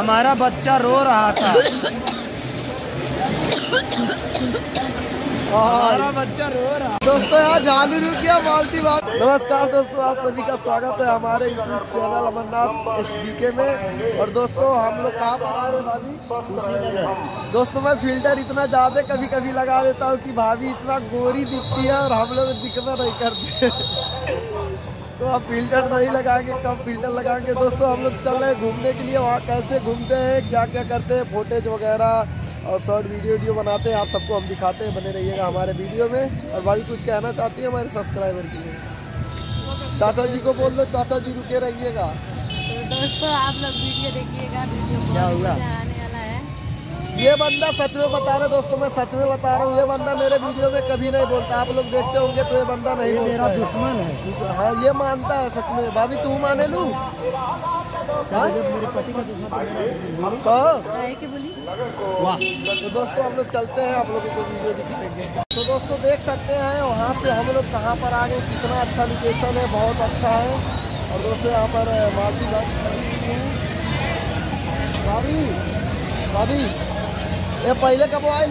हमारा बच्चा रो रहा था। हमारा बच्चा रो रहा दोस्तों रुक गया मालती बात नमस्कार दोस्तों आप सभी का स्वागत है हमारे यूट्यूब चैनल अमरनाथ एच में। और दोस्तों हम लोग कहाँ पर आए हैं भाभी? दोस्तों मैं फ़िल्टर इतना ज़्यादा कभी कभी लगा देता हूँ कि भाभी इतना गोरी दिखती है और हम लोग दिखना नहीं करते। तो आप फ़िल्टर नहीं लगाएँगे कब फ़िल्टर लगाएँगे। दोस्तों हम लोग चल रहे हैं घूमने के लिए। वहाँ कैसे घूमते हैं क्या क्या करते हैं फोटेज वगैरह और शॉर्ट वीडियो वीडियो बनाते हैं आप सबको हम दिखाते हैं। बने रहिएगा हमारे वीडियो में। और भाई कुछ कहना चाहती है हमारे सब्सक्राइबर के लिए। चाचा जी को बोल दो चाचा जी रुके रहिएगा। तो दोस्तों आप लोग वीडियो देखिएगा वीडियो क्या हुआ? ये बंदा सच में बता रहे दोस्तों मैं सच में बता रहा हूँ ये बंदा मेरे वीडियो में कभी नहीं बोलता आप लोग देखते होंगे तो ये बंदा नहीं ये मेरा दुश्मन है। हाँ ये मानता है सच में। भाभी तू माने लू? हाँ? तो। हाँ? तो दोस्तों हम लोग चलते हैं आप लोगों को वीडियो दिखाएँगे। तो दोस्तों देख सकते हैं वहाँ से हम लोग कहाँ पर आ गए कितना अच्छा लोकेशन है बहुत अच्छा है। और दोस्तों यहाँ पर भाभी भाभी। ये पहले कब आए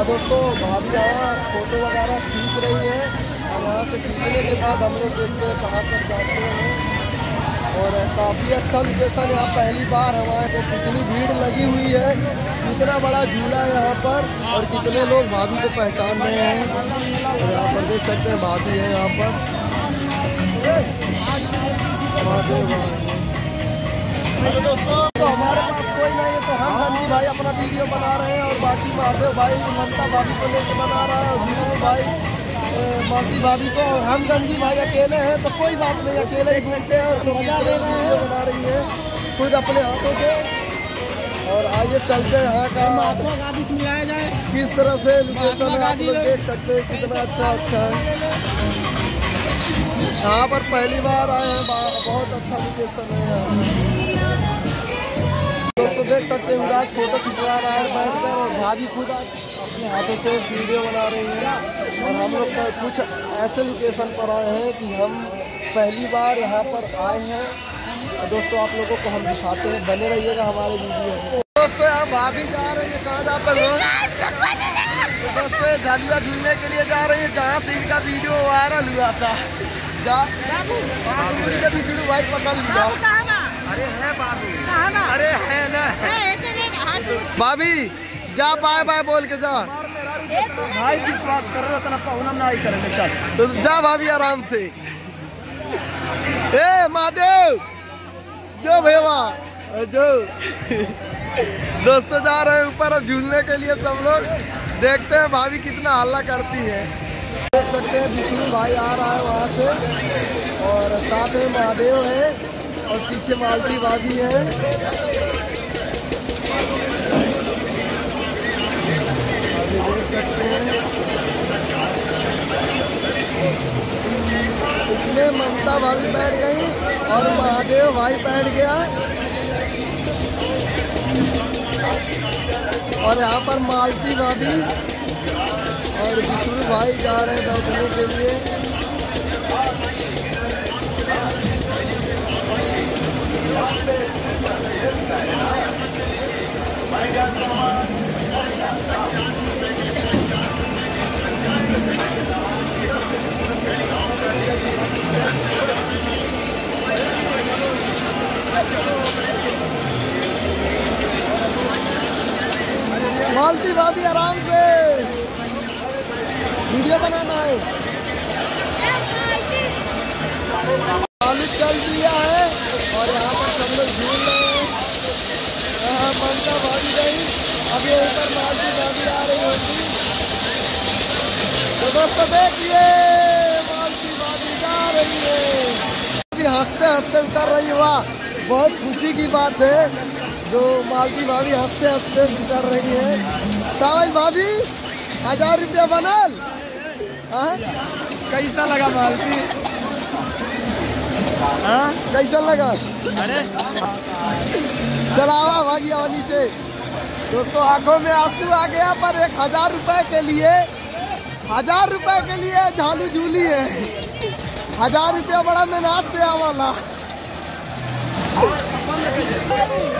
और दोस्तों, भाभी यहाँ फ़ोटो वगैरह खींच रही है। और वहाँ से खींचने के बाद हम लोग देखते हैं कहाँ पर जाते हैं। और काफ़ी अच्छा लोकेशन यहाँ पहली बार हमारे पे कितनी भीड़ लगी हुई है। कितना बड़ा झूला है यहाँ पर और कितने लोग भाभी को पहचान रहे हैं। और यहाँ पर देख सकते हैं भाभी है यहाँ पर। तो दोस्तों तो हमारे पास कोई नहीं है तो हम गंजी भाई अपना वीडियो बना रहे हैं और बाकी महादेव भाई ममता भाभी को लेके बना रहा है और विष्णु भाई मालती भाभी को। हम गंजी भाई अकेले हैं तो कोई बात नहीं अकेले ही घूमते हैं और मज़ा ले रहे हैं बना रही है खुद अपने हाथों से। और आइए चलते हैं यहाँ का। महात्मा गांधी से मिलाया जाए। किस तरह से लोकेशन है आप लोग लोग- देख सकते हैं कितना अच्छा अच्छा है। यहाँ पर पहली बार आए हैं बहुत अच्छा लोकेशन है यहाँ। दोस्तों, देख सकते हैं विराज फ़ोटो खिंचवा रहा है, बैठ कर और भाभी खुद आज अपने हाथों से वीडियो बना रही है। और हम लोग कुछ ऐसे लोकेशन पर आए हैं कि हम पहली बार यहाँ पर आए हैं। दोस्तों, आप लोगों को हम दिखाते हैं। बने रहिएगा हमारे वीडियो में। दोस्तों, यहाँ भाभी जा रही है, कहाँ हो? तो दोस्तों झंडा झूलने के लिए जा रही है जहाँ से इनका वीडियो वायरल हुआ था? जा भाई पकड़ लिया। अरे है बाबू अरे है ना। भाभी जा बाय बाय बोल के जा। भाई विश्वास कर रहे हो तना पहुना नहीं करेंगे चल। तो जा भाभी आराम से। ए महादेव! जो भेवा जो। दोस्तों जा रहे हैं ऊपर अब झूलने के लिए सब लोग। देखते हैं भाभी कितना हल्ला करती है। देख सकते हैं विष्णु भाई आ रहा है वहाँ से। और साथ में महादेव है। और पीछे देख सकते हैं। इसमें ममता भाभी बैठ गई और महादेव भाई बैठ गया। और यहाँ पर मालती भाभी और विष्णु भाई जा रहे हैं बैठने के लिए। मालती भाभी आराम से। वीडियो बनाना है। दोस्तों देखिए मालती भाभी जा रही है। हँसते हँसते उतर रही हुआ बहुत खुशी की बात है। जो मालती भाभी हँसते हँसते उतर रही है। कावल भाभी हज़ार रुपया बनल। हाँ? कैसा लगा मालती हाँ? कैसा लगा? अरे। चलावा भागी आओ नीचे। दोस्तों आँखों में आँसू आ गया पर एक हज़ार रुपए के लिए हज़ार रुपए के लिए झालू झूली है। हज़ार रुपया बड़ा मेहनत से आवाला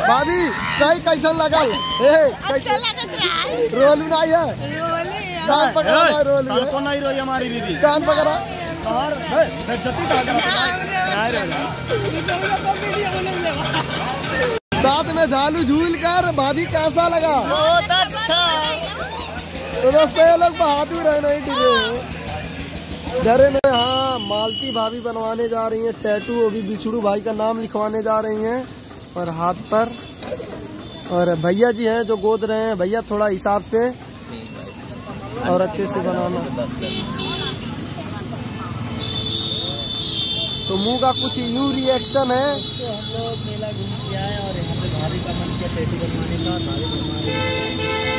भाभी सही कैसन लगा ए कै- रोल नहीं है? कान पकड़ा है रोल कान को नहीं रोई हमारी दीदी। कान पकड़ा? और बेइज्जती का कर साथ में झालू झूल कर भाभी कैसा लगा? बहुत अच्छा। तो दोस्तों ये लोग बहादुर है नहीं डरे डरे नहीं हाँ मालती भाभी बनवाने जा रही हैं, टैटू अभी बिछड़ू भाई का नाम लिखवाने जा रही हैं, और हाथ पर। और भैया जी हैं जो गोद रहे हैं, भैया थोड़ा हिसाब से, और अच्छे से बनाना। तो मुँह का कुछ यू रिएक्शन है। हम लोग मेला घूम के आए और यहाँ पे भाभी का मन किया टैटू बनवाने का, भाभी बनवा।